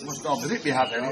Does it have any?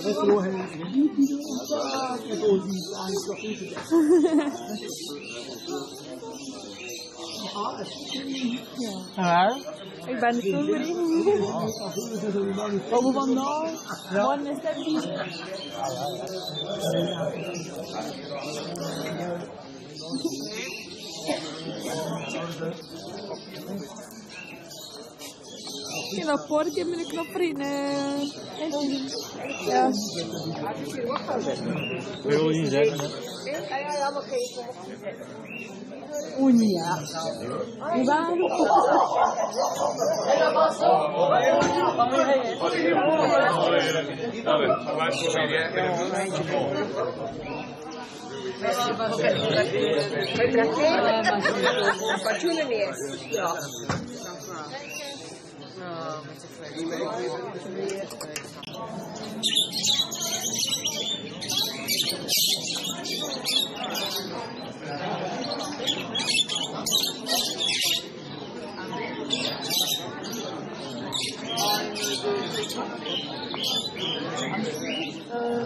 Adesso lo è liquido, e così anche capito. Hello? Ik ben toeverig. Ook van nou, morgen is het vier. Και να πω και μην εκνοπρίνε. Ja. We willen in zeggen. Unia. Perché? Fanciullo mi è. Dat blom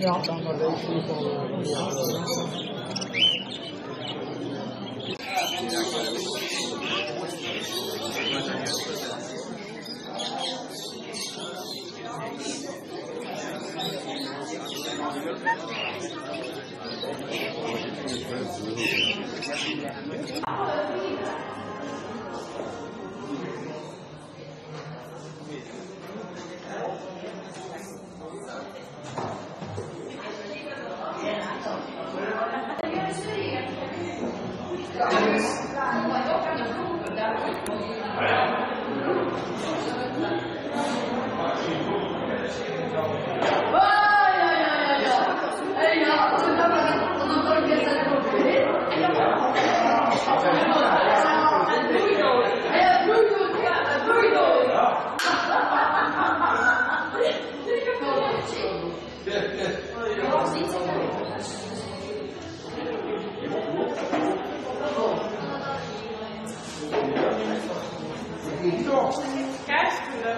要当个雷师傅。Thank you. Right.